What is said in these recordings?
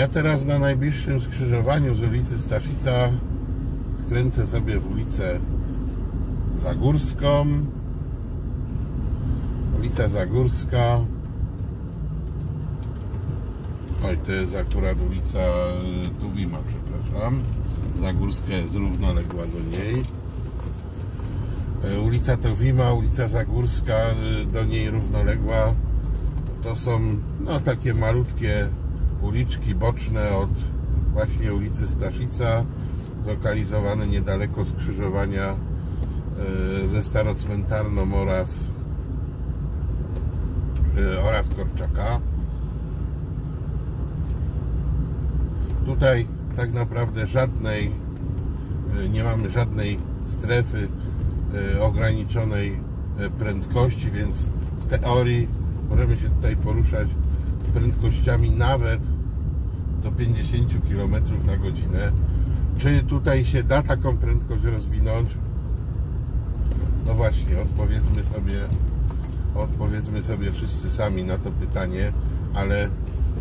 ja teraz na najbliższym skrzyżowaniu z ulicy Staszica skręcę sobie w ulicę Zagórską. Ulica Zagórska. Oj, to jest akurat ulica y, Tuwima, przepraszam. Zagórska jest równoległa do niej. Y, Ulica Tuwima, ulica Zagórska y, do niej równoległa. To są no, takie malutkie uliczki boczne od właśnie ulicy Staszica, lokalizowane niedaleko skrzyżowania ze Starocmentarną oraz oraz Korczaka. Tutaj tak naprawdę żadnej, nie mamy żadnej strefy ograniczonej prędkości, więc w teorii możemy się tutaj poruszać prędkościami nawet do 50 km na godzinę. Czy tutaj się da taką prędkość rozwinąć? No właśnie, odpowiedzmy sobie, odpowiedzmy sobie wszyscy sami na to pytanie, ale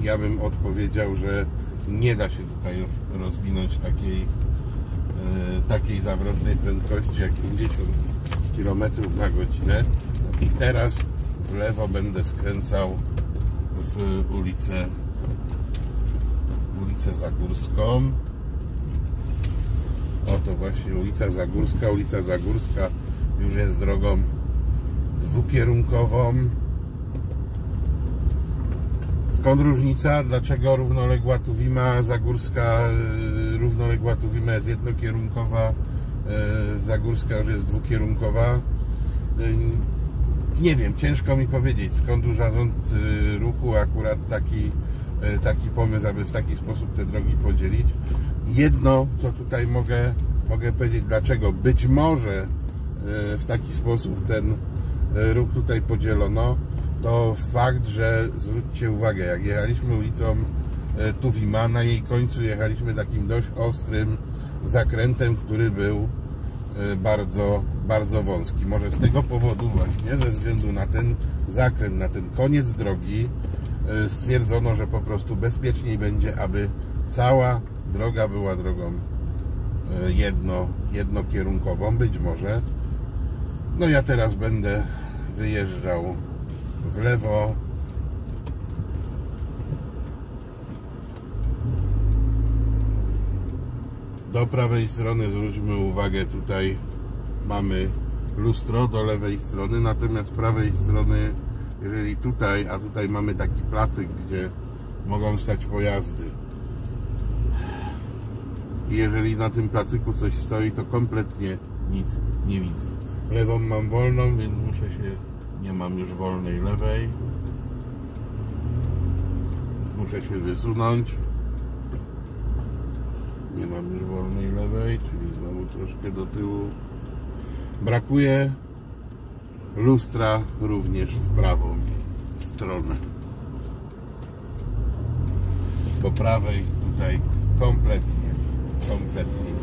ja bym odpowiedział, że nie da się tutaj rozwinąć takiej, e, takiej zawrotnej prędkości jak 50 km na godzinę. I teraz w lewo będę skręcał w ulicę, w ulicę Zagórską. Oto właśnie ulica Zagórska. Ulica Zagórska już jest drogą dwukierunkową. Skąd różnica? Dlaczego równoległa Tuwima Zagórska, y, równoległa Tuwima jest jednokierunkowa, y, Zagórska już jest dwukierunkowa? Y, nie wiem, ciężko mi powiedzieć, skąd urządzący ruchu akurat taki, taki pomysł, aby w taki sposób te drogi podzielić. Jedno, co tutaj mogę, mogę powiedzieć, dlaczego być może w taki sposób ten ruch tutaj podzielono, to fakt, że zwróćcie uwagę, jak jechaliśmy ulicą Tuwima, na jej końcu jechaliśmy takim dość ostrym zakrętem, który był bardzo, bardzo wąski. Może z tego powodu właśnie, ze względu na ten zakręt, na ten koniec drogi, e, stwierdzono, że po prostu bezpieczniej będzie, aby cała droga była drogą jedno, jednokierunkową, być może. No ja teraz będę wyjeżdżał w lewo do prawej strony zwróćmy uwagę tutaj mamy lustro do lewej strony natomiast z prawej strony jeżeli tutaj, a tutaj mamy taki placyk gdzie mogą stać pojazdy. I jeżeli na tym placyku coś stoi to kompletnie nic nie widzę. Lewą mam wolną więc muszę się nie mam już wolnej lewej. Muszę się wysunąć. Nie mam już wolnej lewej czyli znowu troszkę do tyłu brakuje lustra również w prawą stronę. Po prawej tutaj kompletnie kompletnie